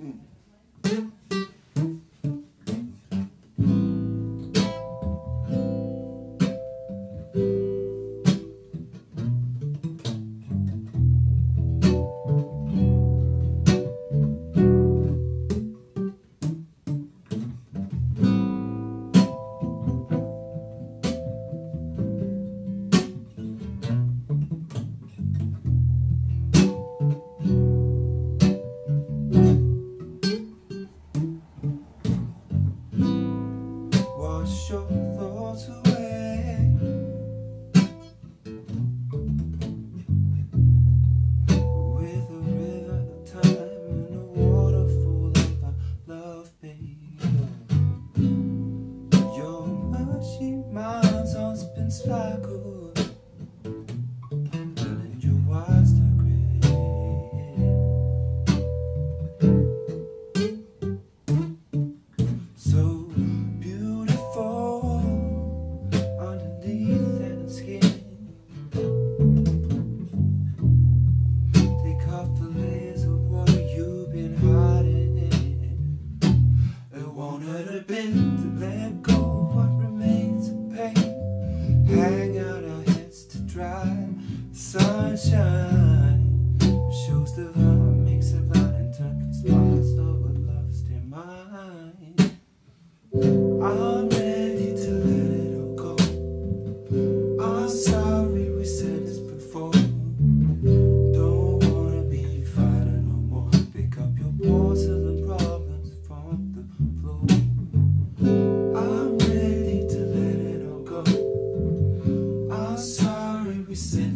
Mm. to better been to let go what remains of pain. Hang out our heads to dry sunshine. sin.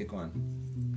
Take one.